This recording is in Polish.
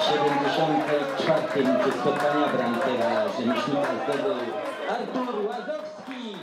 74. spotkania bramkę rzemieślnika zdobył Artur Łazowski.